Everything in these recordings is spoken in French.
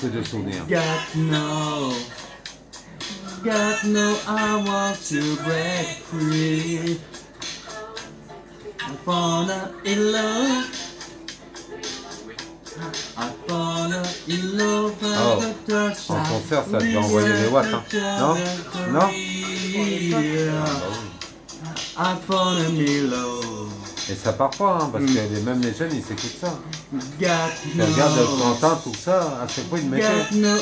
Que de souvenirs. God no, God no, I want to break free. I wanna in love. I wanna in love. Oh, en concert, ça devait envoyer des watts, hein. Non? Non? Be low. Et ça part pas, hein, parce que les, même les jeunes, ils s'écoutent ça. Regardes no. Quentin, tout ça, à chaque fois, il mettait. God no, I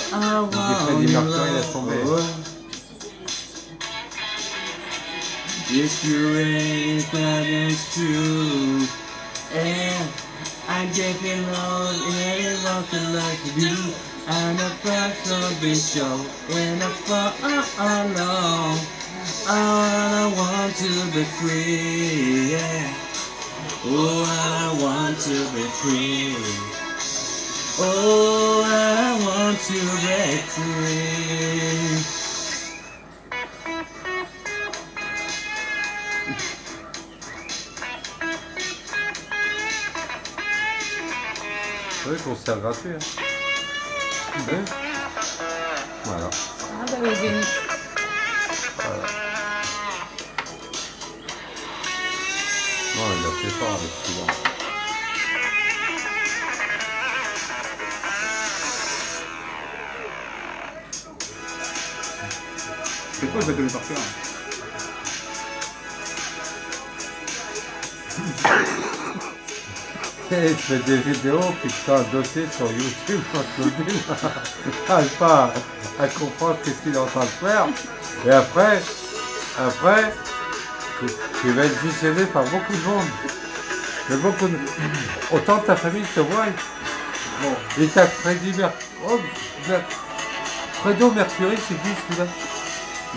dit want Freddie Mercury, love. laisse tomber. If you ain't that is true And I and it like you And felt alone I want to be free yeah. Oh I want to be free Oh I want to be free Oui, concert gratuit. Hein. Oui. Voilà. Ah bah au Zénith. Fort avec celui-là. C'est quoi, je le par cœur il fait des vidéos, puis tu fais un dossier sur YouTube, Claudine. J'arrive pas à, à comprendre qu'est-ce qu'il est en train de faire. Et après, après, tu, tu vas être visionné par beaucoup de monde. Mais beaucoup de... Autant ta famille te voit. Bon. Et t'as Freddy Mer... oh, Mer- Fredo Mercury, c'est qui celui-là?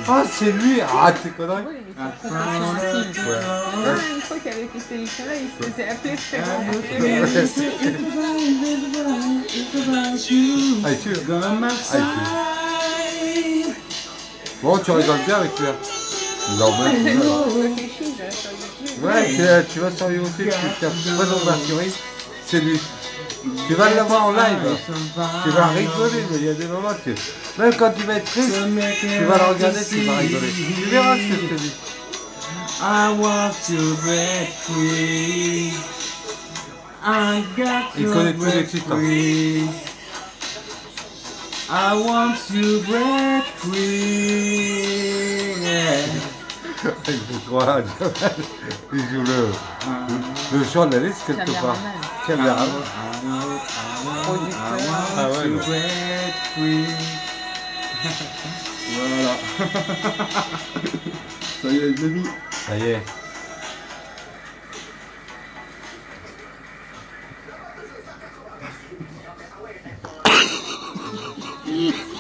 Ah, c'est lui Ah, t'es connerie Oui, il Ah. était très intime. Ouais. Ah, une fois qu'avec cette émission-là, il se faisait appeler. Ah, Ah, et tu... Bon, tu rigoles bien avec lui. Ouais, tu, tu vas sur YouTube, tu tapes Fredo Mercury, c'est lui. Tu vas l'avoir en live. Tu vas rigoler, mais il y a des moments que... Même quand tu vas être triste, tu vas le regarder, tu vas rigoler. Tu verras ce que je te dis. I want to break free. I got Il to connaît tous les titres, hein. free. I want to break free. il joue trois, il joue le, le, le journaliste quelque part. Caméraman. Ah ouais. Non. voilà. Ça y est, les amis. Ça y est. Yeah.